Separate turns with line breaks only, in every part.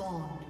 spawned.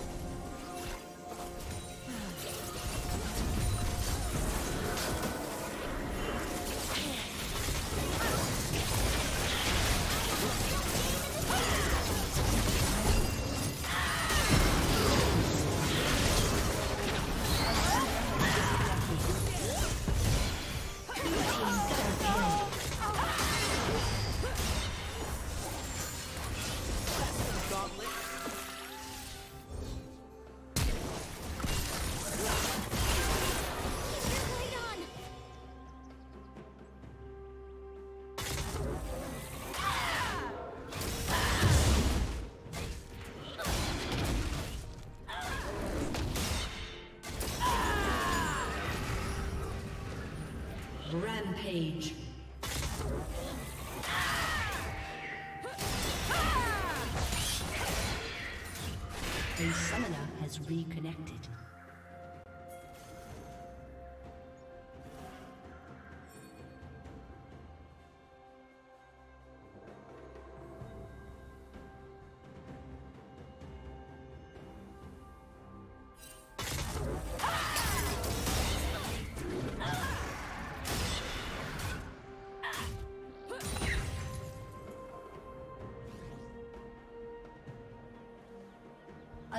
Rampage. A summoner has reconnected.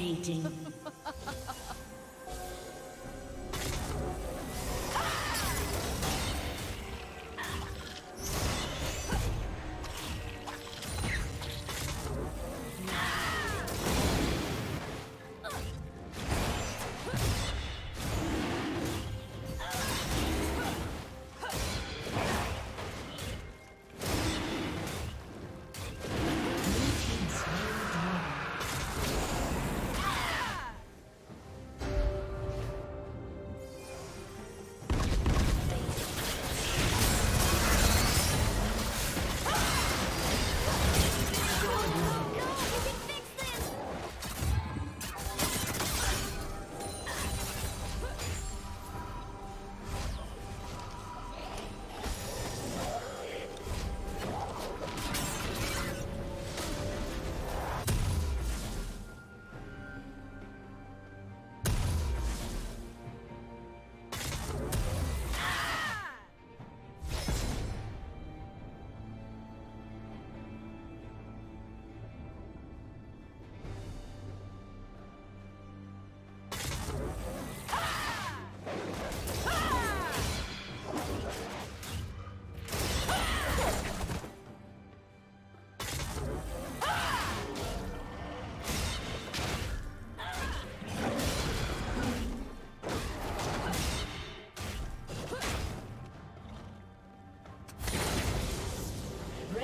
Dominating.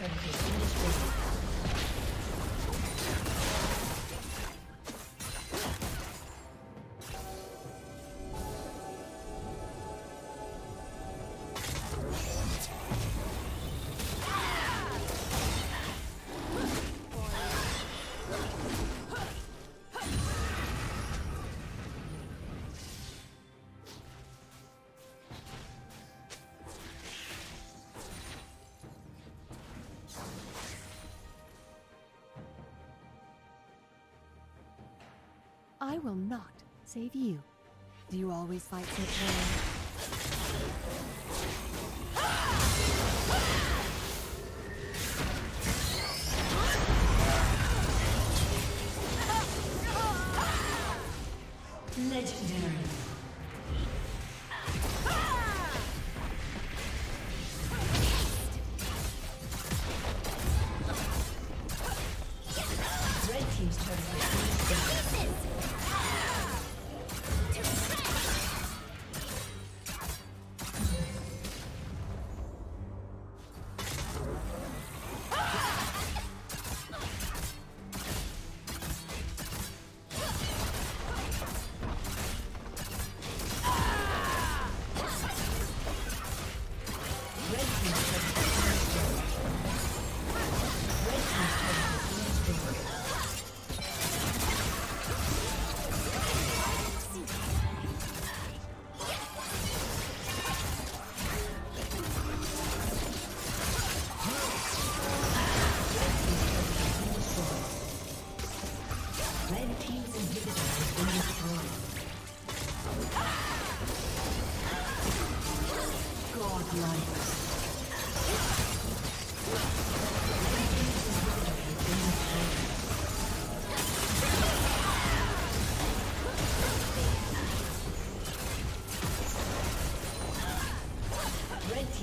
Turret
I will not save you. Do you always fight so
Legendary.